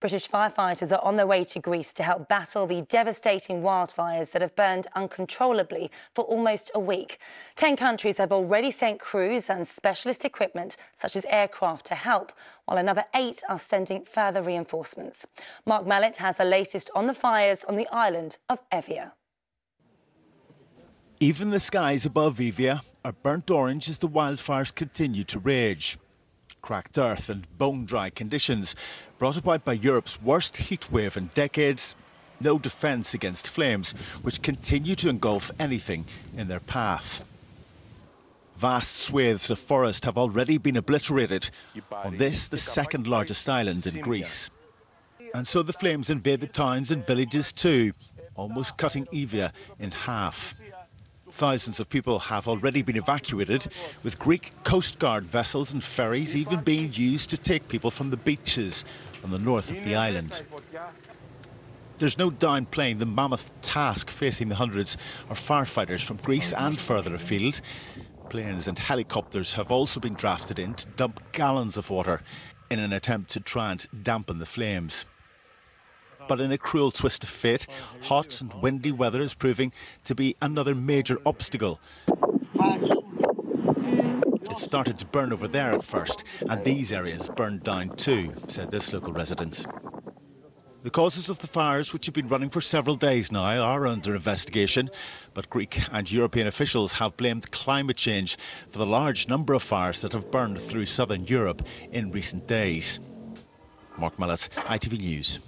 British firefighters are on their way to Greece to help battle the devastating wildfires that have burned uncontrollably for almost a week. Ten countries have already sent crews and specialist equipment, such as aircraft, to help, while another eight are sending further reinforcements. Mark Mellett has the latest on the fires on the island of Evia. Even the skies above Evia are burnt orange as the wildfires continue to rage cracked earth and bone-dry conditions brought about by Europe's worst heatwave in decades. No defence against flames, which continue to engulf anything in their path. Vast swathes of forest have already been obliterated on this, the second largest island in Greece. And so the flames invade the towns and villages too, almost cutting Evia in half. Thousands of people have already been evacuated, with Greek Coast Guard vessels and ferries even being used to take people from the beaches on the north of the island. There's no downplaying the mammoth task facing the hundreds of firefighters from Greece and further afield. Planes and helicopters have also been drafted in to dump gallons of water in an attempt to try and dampen the flames. But in a cruel twist of fate, hot and windy weather is proving to be another major obstacle. It started to burn over there at first, and these areas burned down too, said this local resident. The causes of the fires, which have been running for several days now, are under investigation, but Greek and European officials have blamed climate change for the large number of fires that have burned through southern Europe in recent days. Mark Mellett, ITV News.